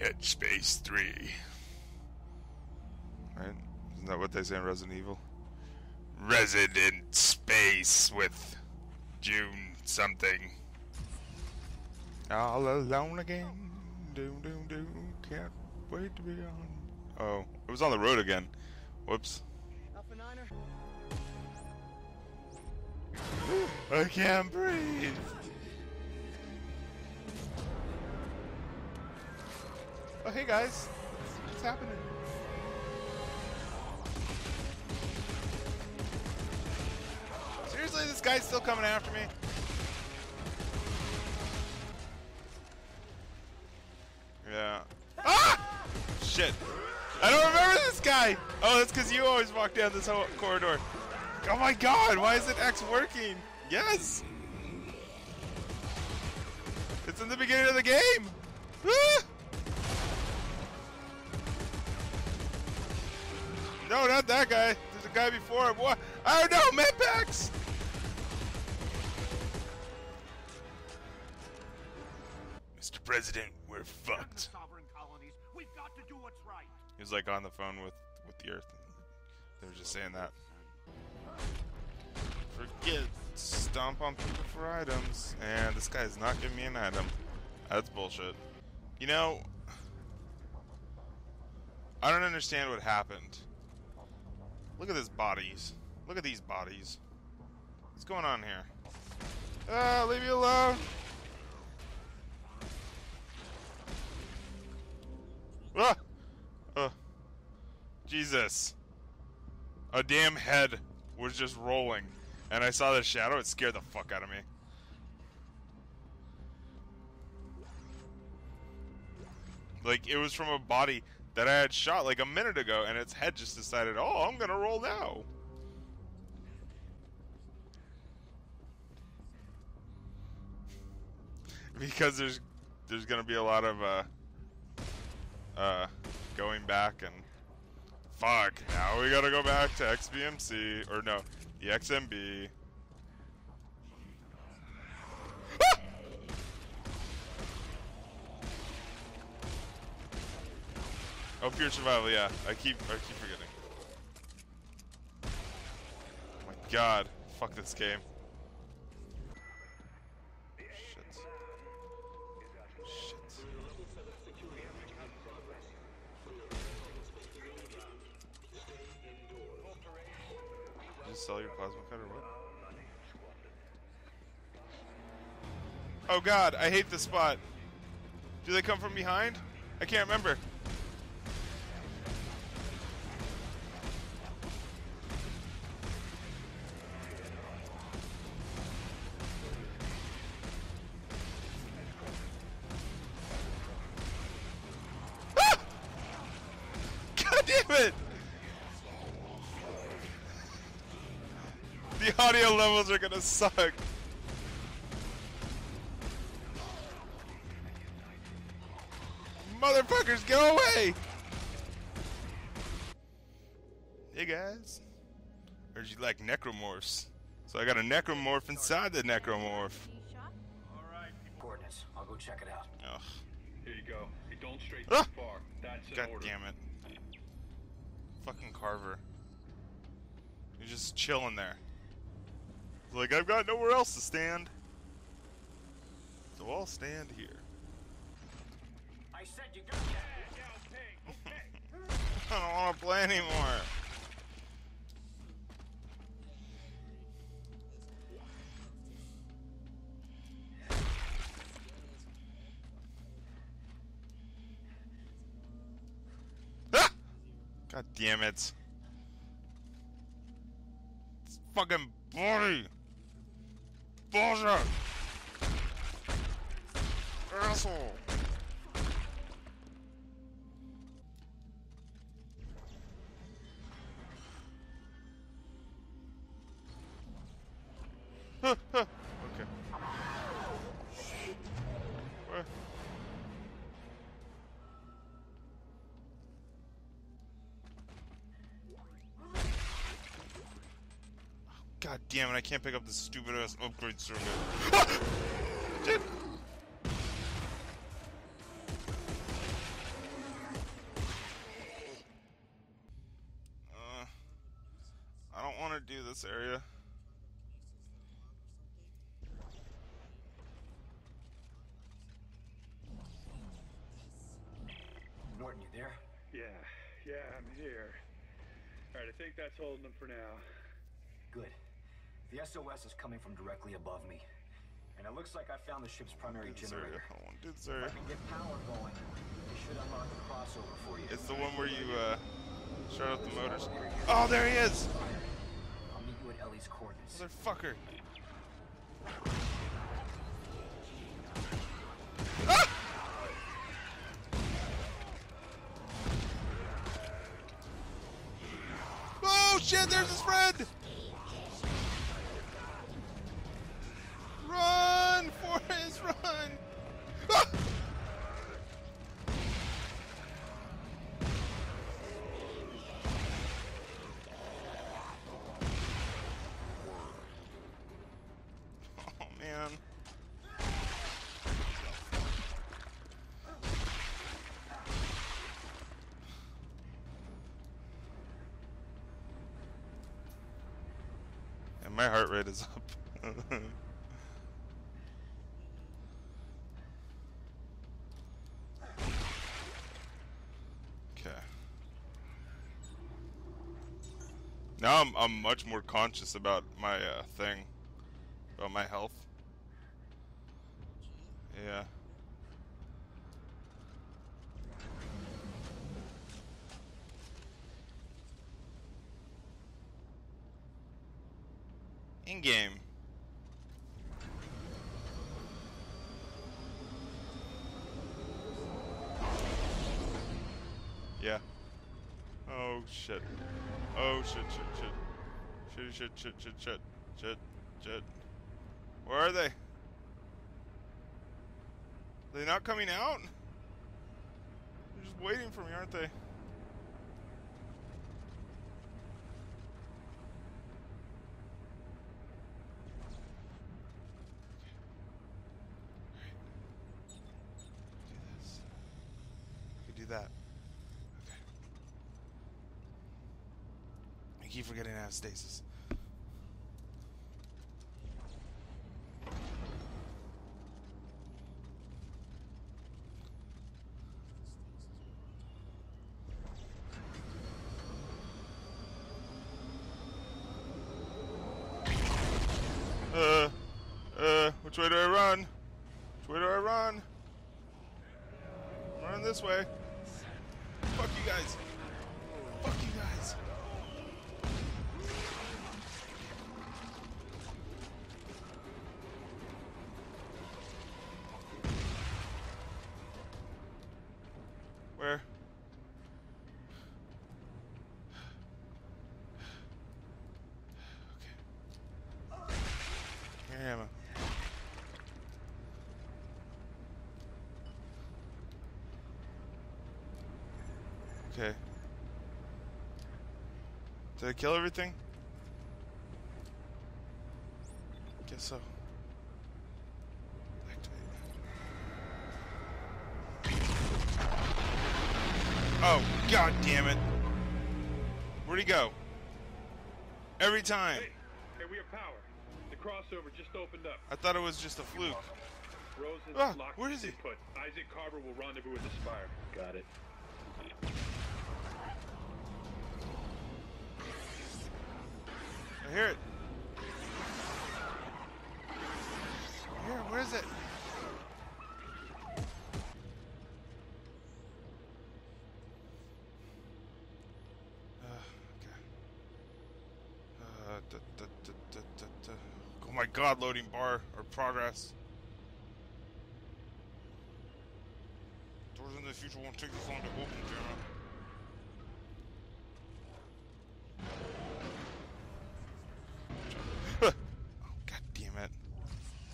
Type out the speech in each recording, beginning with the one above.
Dead Space 3. Right? Isn't that what they say in Resident Evil? Resident Space with June something. All alone again. Do do do. Can't wait to be on. Oh, it was on the road again. Whoops. Alpha Niner. I can't breathe. Oh, hey guys. What's, happening? Seriously, this guy's still coming after me? Yeah. Ah! Shit. I don't remember this guy! Oh, that's because you always walk down this whole corridor. Oh my god, why isn't X working? Yes! It's in the beginning of the game! Ah! No, not that guy. There's a guy before him. What? I don't know, Medpacks! Mr. President, we're fucked. sovereign colonies. We've got to do what's right. He was like on the phone with, with the Earth. They were just saying that. Forget stomp on people for items. And this guy's not giving me an item. That's bullshit. You know, I don't understand what happened. Look at these bodies. Look at these bodies. What's going on here? Ah, leave me alone. Ah! Uh, Jesus. A damn head was just rolling. And I saw the shadow, it scared the fuck out of me. Like, it was from a body that I had shot like a minute ago, and its head just decided, oh, I'm gonna roll now. Because there's there's gonna be a lot of uh uh going back and fuck now we gotta go back to XBMC or no the XMB Ah! Oh, pure survival, yeah. I keep I keep forgetting. Oh my god. Fuck this game. Shit. Shit. Did you sell your plasma cutter? What? Oh god, I hate this spot. Do they come from behind? I can't remember. It! The audio levels are gonna suck. Motherfuckers, go away! Hey guys. Heard you like necromorphs. So I got a necromorph inside the necromorph. Coordinates. I'll go check it out. Ugh. Here you go. Hey, don't stray too Ah! far. That's an God order. damn it. Fucking Carver. You're just chilling there. Like, I've got nowhere else to stand. So I'll stand here. I said you got I don't want to play anymore. God damn it. It's fucking body. Bullshit. Asshole. okay. Where? God damn it, I can't pick up this stupid ass upgrade circuit. Ah, uh, I don't want to do this area. Norton, you there? Yeah, yeah, I'm here. Alright, I think that's holding them for now. Good. The SOS is coming from directly above me. And it looks like I found the ship's primary generator. I want to do this If. I can get power going, it should unlock the crossover for you. It's the one where you uh, start out the motors. Oh, there he is! I'll meet you at Ellie's coordinates. Motherfucker. Ah! Oh shit, there's his friend! Run, Forrest, run! Ah! Oh man. And my heart rate is up. okay. Now I'm I'm much more conscious about my uh, thing, about my health. Yeah. In game. Yeah. Oh shit. Oh shit shit shit. Shit shit shit shit shit shit shit. Where are they? They're not coming out? They're just waiting for me, aren't they? Do this. Do that. Okay. I keep forgetting I have stasis. Uh, uh, which way do I run? Which way do I run? I'm running this way. Fuck you guys. Okay. Did I kill everything? Guess so. Activate. Oh, god damn it. Where'd he go? Every time. Hey, hey, we have power. The crossover just opened up. I thought it was just a fluke. Rosen's Ah, where is he? Put. Isaac Carver will rendezvous with the Spire. Got it. I hear it. Here, where is it? Uh, okay. Uh, da, da, da. Oh my god, loading bar or progress. Doors in the future won't take this long to open, damn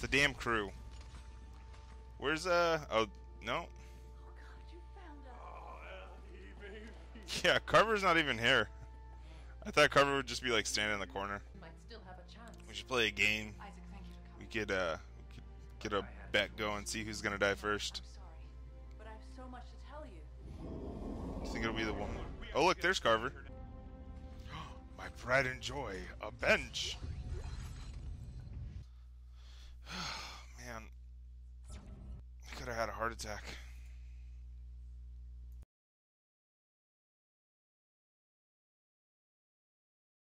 It's the damn crew. Where's, uh, oh, no. Yeah, Carver's not even here. I thought Carver would just be like standing in the corner. We should play a game. We could, uh, we could get a bet going, see who's gonna die first. You think it'll be the one? Oh, look, there's Carver. My pride and joy, a bench. Man, I could have had a heart attack.